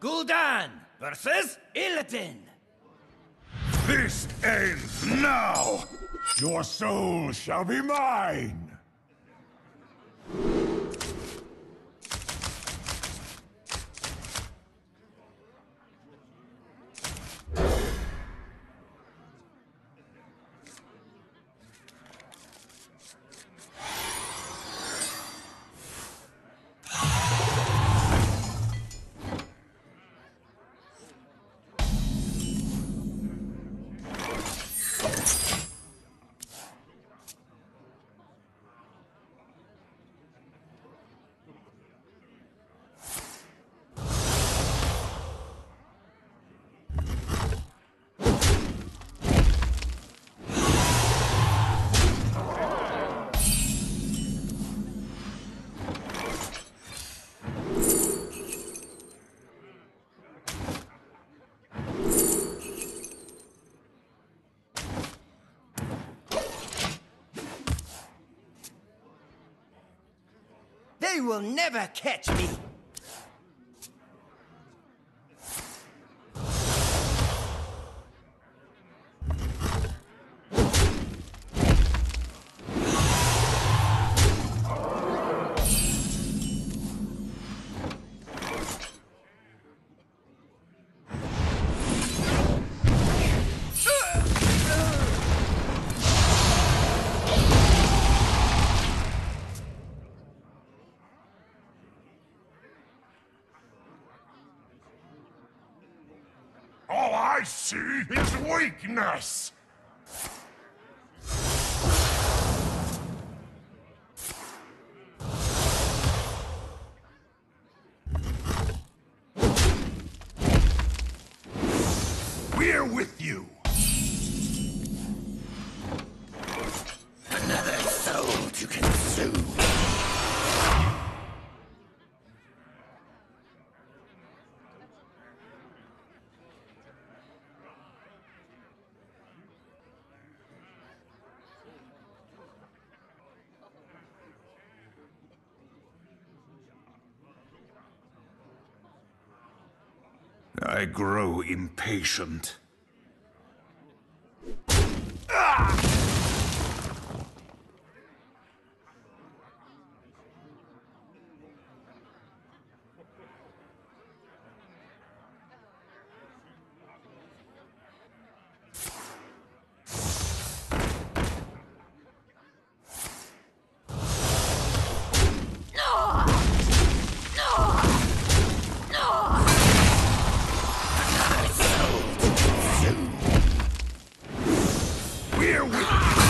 Gul'dan versus Illidan. This ends now! Your soul shall be mine! They will never catch me. Weakness! I grow impatient. We're with you!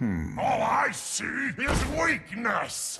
Hmm. All I see is weakness!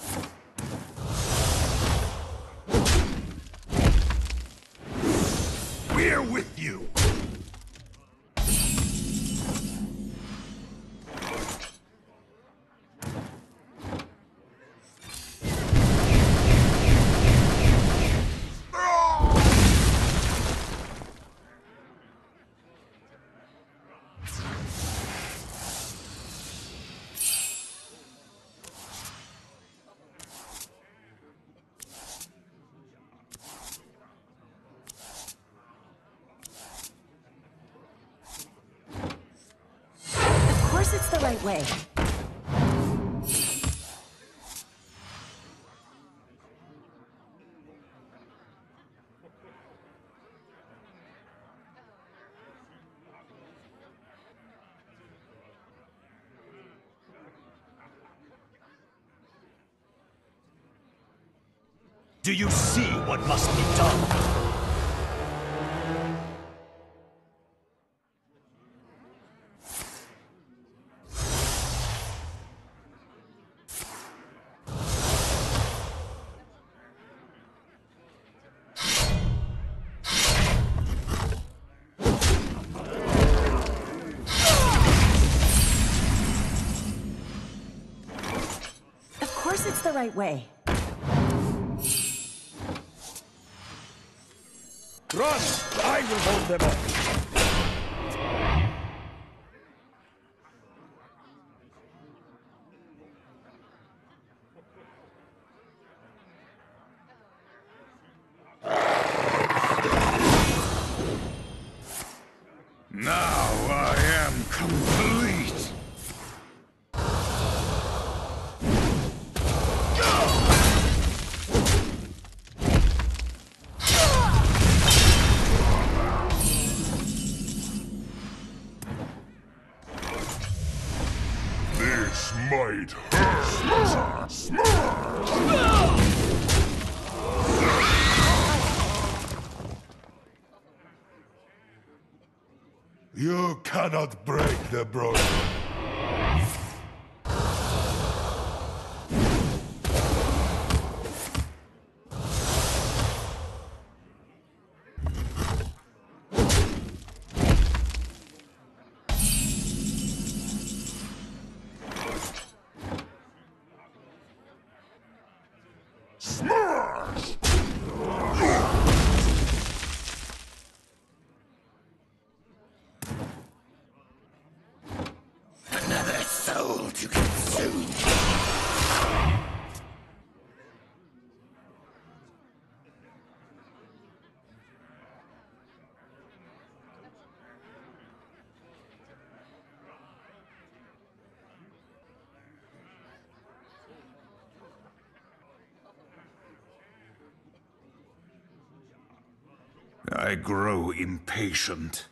Right way. Do you see what must be done? It's the right way. Run! I will hold them off. Cannot break the broken. I grow impatient.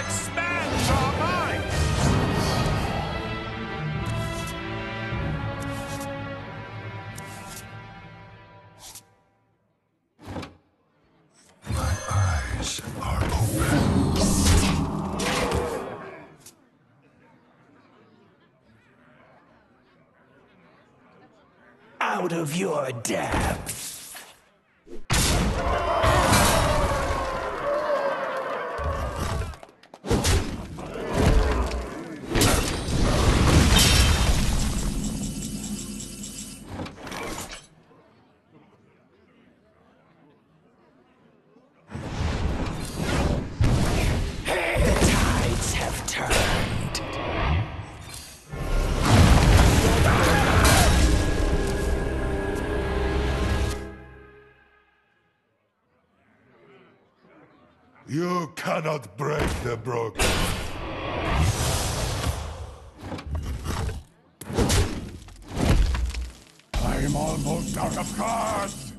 We must expand our minds! My eyes are open. Out of your depths. You cannot break the broken. I'm almost out of cards.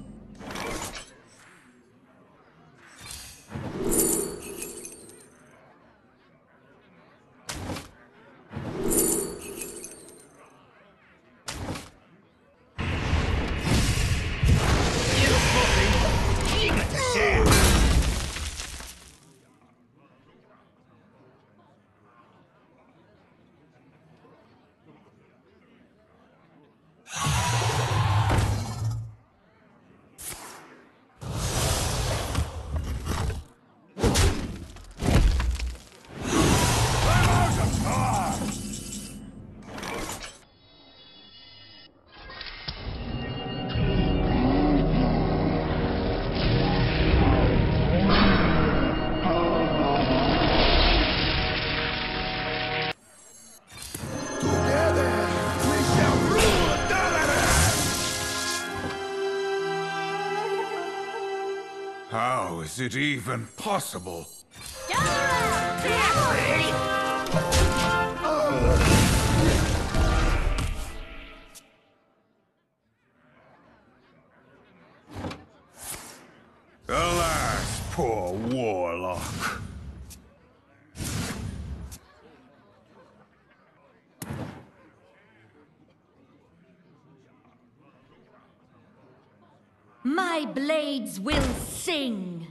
Is it even possible? Alas, poor warlock. My blades will sing.